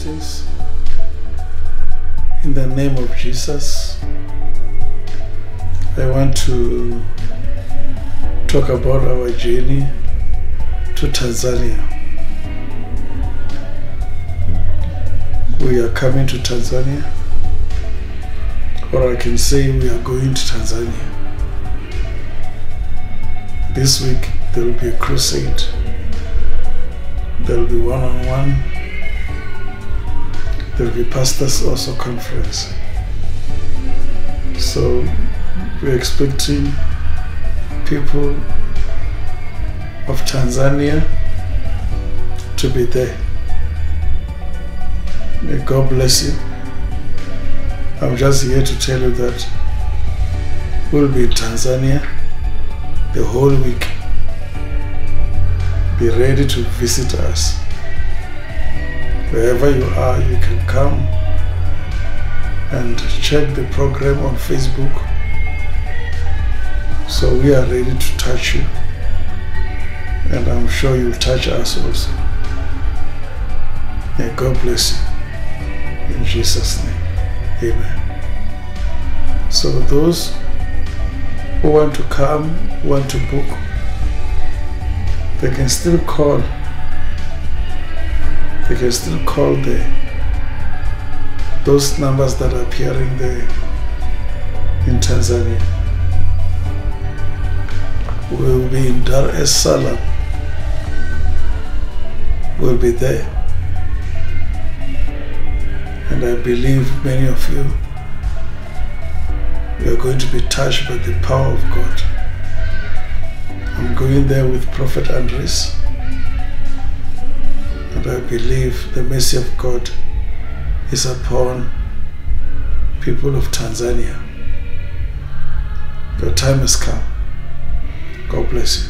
greetings in the name of Jesus. I want to talk about our journey to Tanzania. We are coming to Tanzania, or I can say we are going to Tanzania. This week there will be a crusade, there will be one on one, there will be pastors also conference. So we're expecting people of Tanzania to be there. May God bless you. I'm just here to tell you that we'll be in Tanzania the whole week. Be ready to visit us. Wherever you are, you can come and check the program on Facebook. So we are ready to touch you. And I'm sure you'll touch us also. May God bless you. In Jesus' name. Amen. So those who want to come, want to book, they can still call. They can still call the those numbers that are appearing there in Tanzania. We will be in Dar es Salaam. We'll be there. And I believe many of you you are going to be touched by the power of God. I'm going there with Prophet Andres, and I believe the mercy of God is upon people of Tanzania. Your time has come. God bless you.